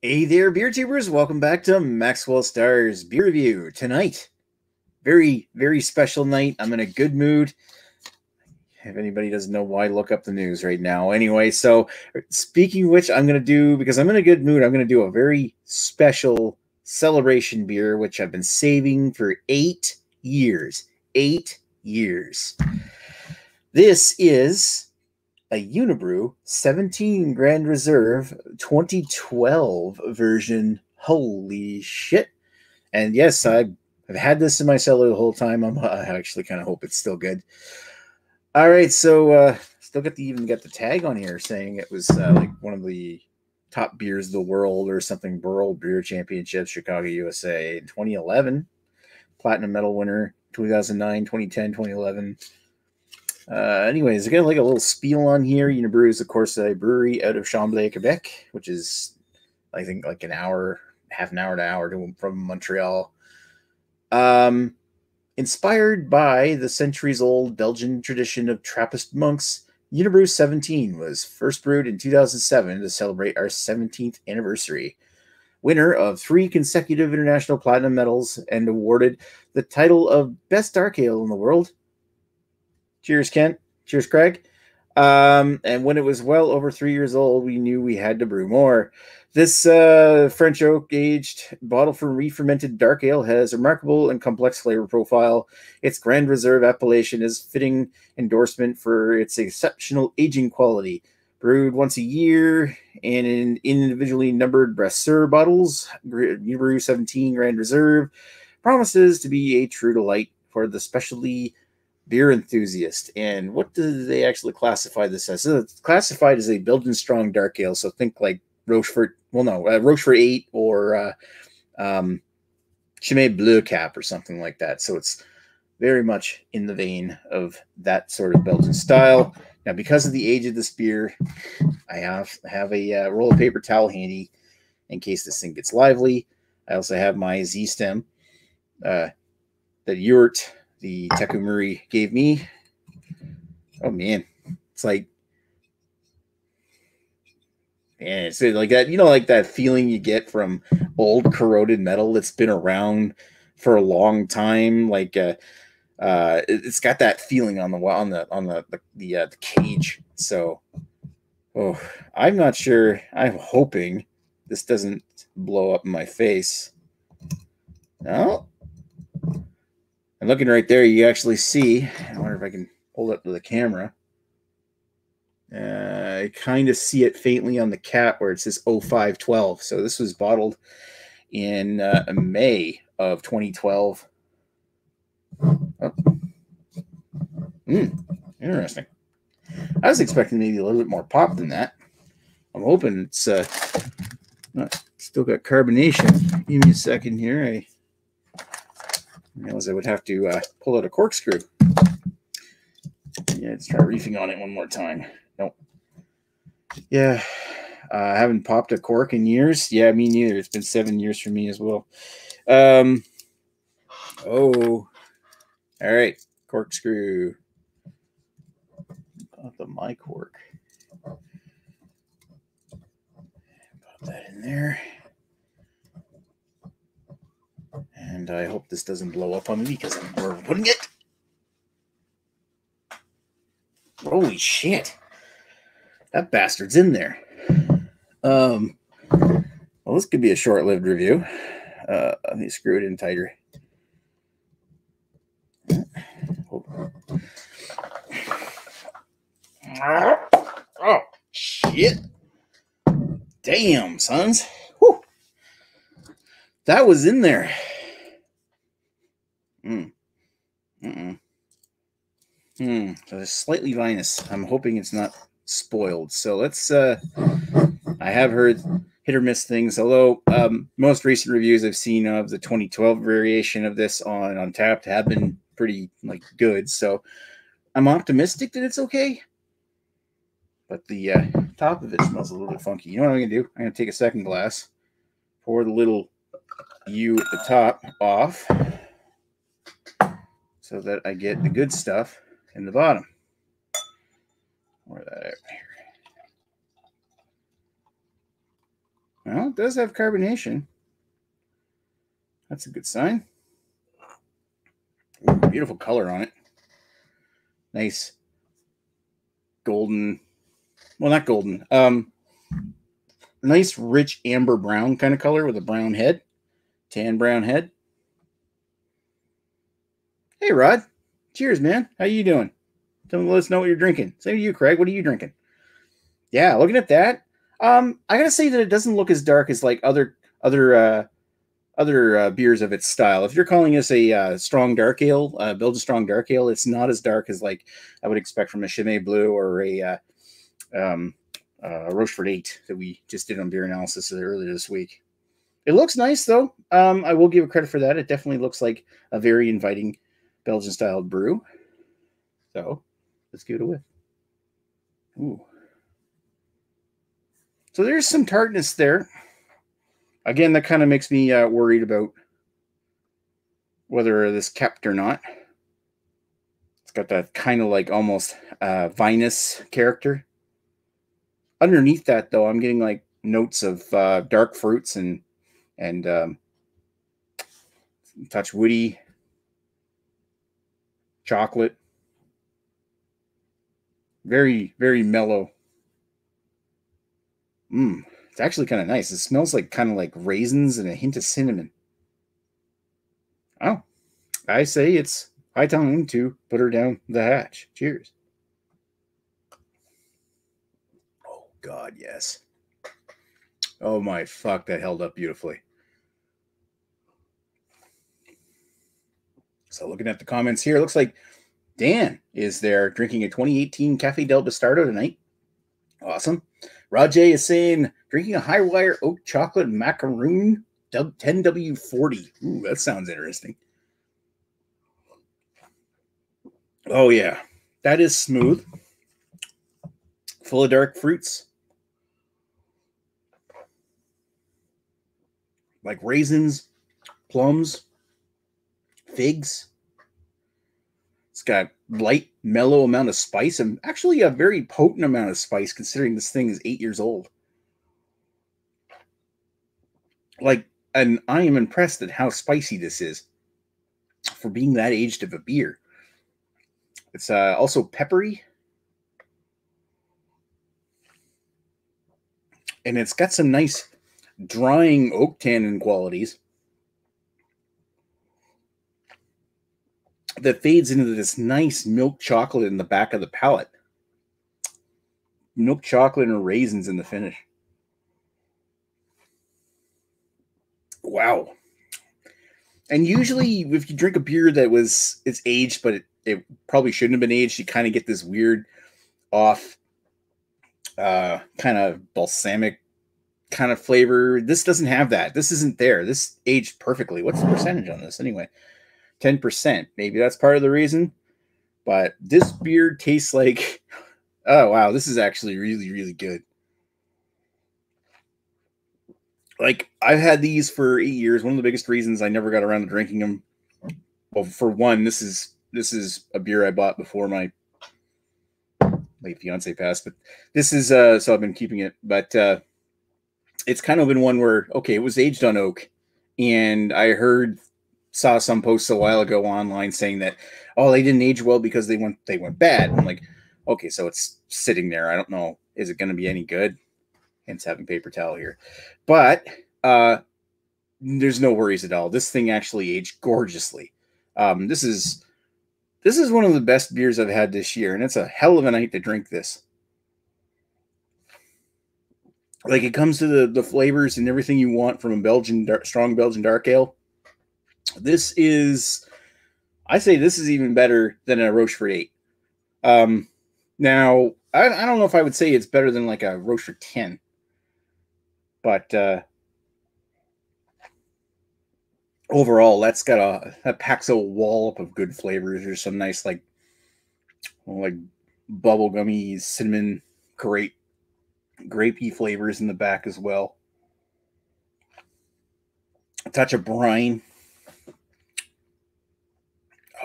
Hey there, beer tubers. Welcome back to Maxwell Starr's Beer Review. Tonight, very, very special night. I'm in a good mood. If anybody doesn't know why, look up the news right now. Anyway, so speaking of which, I'm going to do, because I'm in a good mood, I'm going to do a very special celebration beer, which I've been saving for eight years. Eight years. This is a Unibroue 17 Grand Reserve 2012 version. Holy shit. And yes, I've, I've had this in my cellar the whole time. I'm, I actually kind of hope it's still good. All right, so uh, still got the even got the tag on here saying it was uh, like one of the top beers of the world or something. World Beer Championships, Chicago, USA in 2011. Platinum medal winner 2009, 2010, 2011. Uh, anyways, again, like a little spiel on here. Unibroue is, of course, a brewery out of Chambly, Quebec, which is, I think, like an hour, half an hour to hour to, from Montreal. Um, inspired by the centuries old Belgian tradition of Trappist monks, Unibroue 17 was first brewed in 2007 to celebrate our 17th anniversary. Winner of three consecutive international platinum medals and awarded the title of Best Dark Ale in the World Cheers, Kent. Cheers, Craig. Um, and when it was well over three years old, we knew we had to brew more. This uh, French oak aged bottle from re-fermented dark ale has a remarkable and complex flavor profile. Its Grand Reserve appellation is fitting endorsement for its exceptional aging quality. Brewed once a year and in individually numbered Brasseur bottles, Brew 17 Grand Reserve promises to be a true delight for the specialty beer enthusiast. And what do they actually classify this as? It's classified as a Belgian strong dark ale. So think like Rochefort, well, no, uh, Rochefort 8 or uh, um, Chimay Bleu Cap or something like that. So it's very much in the vein of that sort of Belgian style. Now, because of the age of this beer, I have have a uh, roll of paper towel handy in case this thing gets lively. I also have my Z stem uh, that Yurt the Teku gave me. Oh man, it's like, man, it's like that. You know, like that feeling you get from old corroded metal that's been around for a long time. Like, uh, uh, it's got that feeling on the on the on the the, the, uh, the cage. So, oh, I'm not sure. I'm hoping this doesn't blow up in my face. No, and looking right there, you actually see, I wonder if I can hold up to the camera. Uh, I kind of see it faintly on the cap where it says 0512. So this was bottled in uh, May of 2012. Oh. Mm, interesting. I was expecting maybe a little bit more pop than that. I'm hoping it's uh, still got carbonation. Give me a second here. I realize I would have to uh, pull out a corkscrew. Yeah, let's try reefing on it one more time. Nope. Yeah, uh, I haven't popped a cork in years. Yeah, me neither. It's been seven years for me as well. Um, oh, all right, corkscrew. Put the my cork. Pop that in there. And I hope this doesn't blow up on me because we're putting it. Holy shit. That bastard's in there. Um, well, this could be a short lived review. Uh, let me screw it in tighter. Oh, shit. Damn, sons. That was in there. Mm. Mm-mm. Hmm. So it's slightly vinous. I'm hoping it's not spoiled. So let's. uh I have heard hit or miss things. Although um, most recent reviews I've seen of the 2012 variation of this on Untappd have been pretty like good. So I'm optimistic that it's okay. But the uh, top of it smells a little bit funky. You know what I'm gonna do? I'm gonna take a second glass, pour the little U at the top off so that I get the good stuff in the bottom. Where that out Well, it does have carbonation. That's a good sign. Ooh, beautiful color on it. Nice golden. Well, not golden. Um, nice rich amber brown kind of color with a brown head, tan brown head. Hey, Rod. Cheers, man. How you doing? Tell me, let us know what you're drinking. Same to you, Craig. What are you drinking? Yeah, looking at that. Um, I gotta say that it doesn't look as dark as like other other uh, other uh, beers of its style. If you're calling this a uh, strong dark ale, uh, build a strong dark ale, it's not as dark as like I would expect from a Chimay Blue or a uh, um, uh, Rochefort Eight that we just did on beer analysis earlier this week. It looks nice though. Um, I will give it credit for that. It definitely looks like a very inviting Belgian styled brew. So let's give it a whiff. Ooh. So there's some tartness there. Again, that kind of makes me uh, worried about whether this kept or not. It's got that kind of like almost uh, vinous character. Underneath that, though, I'm getting like notes of uh, dark fruits and and um, touch woody, chocolate. Very, very mellow Mmm, it's actually kind of nice. It smells like kind of like raisins and a hint of cinnamon. Oh, I say it's high time to put her down the hatch. Cheers. Oh, God, yes. Oh, my fuck, that held up beautifully. So, looking at the comments here, looks like Dan is there drinking a 2018 Cafe del Bastardo tonight. Awesome. Rajay is saying drinking a Hi-Wire oak chocolate macaroon 10W40. Ooh, that sounds interesting. Oh, yeah. That is smooth. Full of dark fruits. Like raisins, plums, figs. It's got light, mellow amount of spice and actually a very potent amount of spice considering this thing is eight years old. Like, and I am impressed at how spicy this is for being that aged of a beer. It's uh, also peppery. And it's got some nice drying oak tannin qualities. That fades into this nice milk chocolate in the back of the palate. Milk chocolate and raisins in the finish. Wow. And usually, if you drink a beer that was it's aged, but it, it probably shouldn't have been aged, you kind of get this weird off uh kind of balsamic kind of flavor. This doesn't have that. This isn't there. This aged perfectly. What's the percentage on this anyway? 10%. Maybe that's part of the reason. But this beer tastes like, oh, wow, this is actually really, really good. Like, I've had these for eight years. One of the biggest reasons I never got around to drinking them. Well, for one, this is this is a beer I bought before my late fiance passed, but this is uh so I've been keeping it. But uh it's kind of been one where okay, it was aged on oak, and I heard saw some posts a while ago online saying that oh they didn't age well because they went they went bad. I'm like, okay, so it's sitting there. I don't know, is it going to be any good? Hence having paper towel here, but uh, there's no worries at all. This thing actually aged gorgeously. Um, this is this is one of the best beers I've had this year, and it's a hell of a night to drink this. Like it comes to the the flavors and everything you want from a Belgian dark, strong Belgian dark ale. This is, I say, this is even better than a Rochefort eight. Um, now I, I don't know if I would say it's better than like a Rochefort ten, but uh, overall, that's got a that packs a wallop of good flavors. There's some nice like like bubblegummy cinnamon grape grapey flavors in the back as well. A touch of brine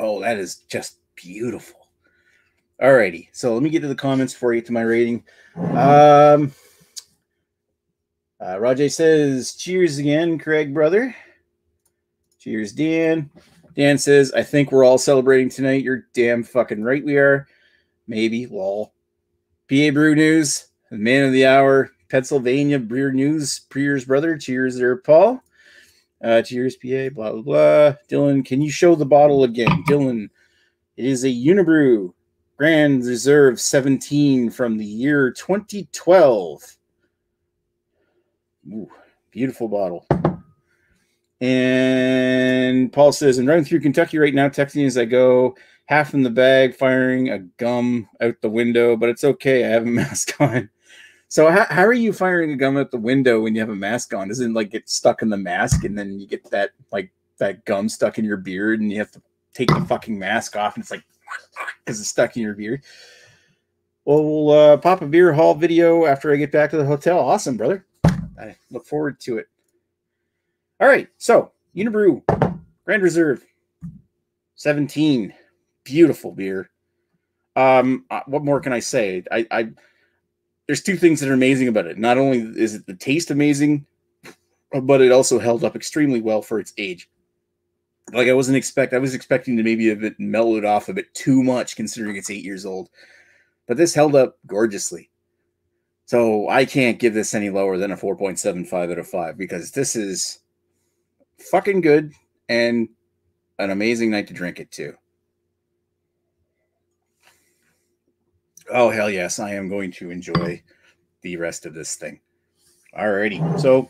Oh, that is just beautiful. Alrighty, so let me get to the comments for you to my rating. Um, Uh, Rajay says, Cheers again, Craig, brother. Cheers, Dan. Dan says, I think we're all celebrating tonight. You're damn fucking right we are. Maybe, lol. PA Brew News, the man of the hour, Pennsylvania Brew News, Preer's brother. Cheers there, Paul. Uh, cheers, PA, blah, blah, blah. Dylan, can you show the bottle again? Dylan, it is a Unibroue Grand Reserve 17 from the year 2012. Ooh, beautiful bottle. And Paul says, I'm driving through Kentucky right now, texting as I go, half in the bag, firing a gum out the window, but it's okay. I have a mask on. So how, how are you firing a gum at the window when you have a mask on? Doesn't like get stuck in the mask and then you get that like that gum stuck in your beard and you have to take the fucking mask off and it's like because it's stuck in your beard. Well, we'll uh, pop a beer hall video after I get back to the hotel. Awesome, brother. I look forward to it. All right, so Unibroue Grand Reserve 17. Beautiful beer. Um, uh, what more can I say? I, I there's two things that are amazing about it. Not only is it the taste amazing, but it also held up extremely well for its age. Like I wasn't expect I was expecting to maybe a bit mellowed off a bit too much considering it's eight years old. But this held up gorgeously. So I can't give this any lower than a 4.75 out of 5 because this is fucking good and an amazing night to drink it too. Oh hell yes, I am going to enjoy the rest of this thing. Alrighty. So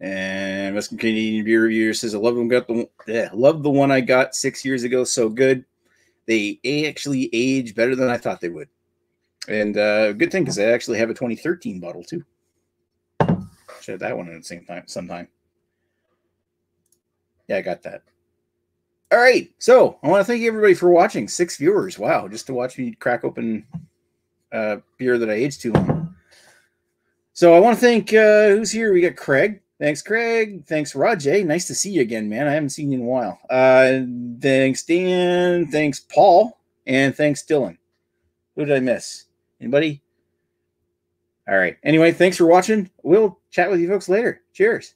and Western Canadian Beer Reviewer says, I love them got the yeah, love the one I got six years ago. So good. They actually age better than I thought they would. And uh, good thing because I actually have a 2013 bottle too. Should have that one at the same time sometime. Yeah, I got that. All right. So I want to thank everybody for watching. Six viewers. Wow. Just to watch me crack open uh, beer that I aged too long. So I want to thank uh, who's here. We got Craig. Thanks, Craig. Thanks, Rajay. Nice to see you again, man. I haven't seen you in a while. Uh, thanks, Dan. Thanks, Paul. And thanks, Dylan. Who did I miss? Anybody? All right. Anyway, thanks for watching. We'll chat with you folks later. Cheers.